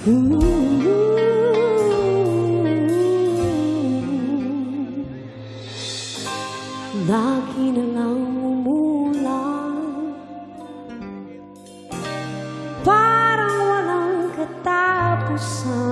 Lagi na lang umulan Parang walang katapusan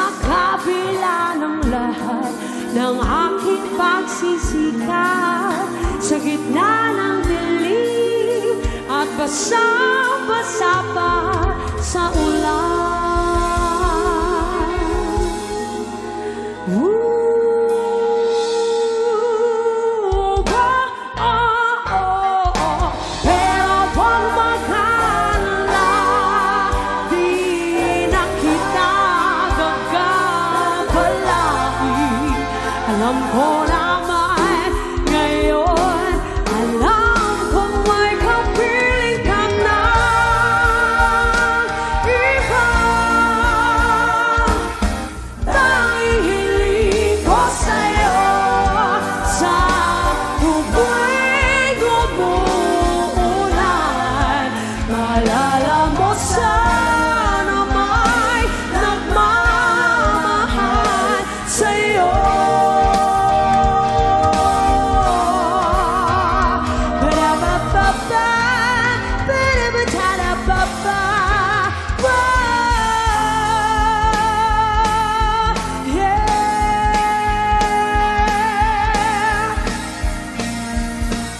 Sa kabila ng lahat ng aking pagsisikap Sa gitna ng dilim at basa-basa pa sa ulan lòng khổ đau.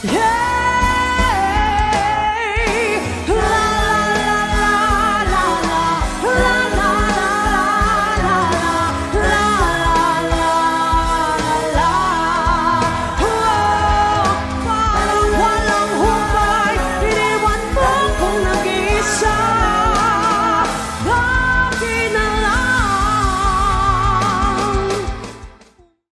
Yeah!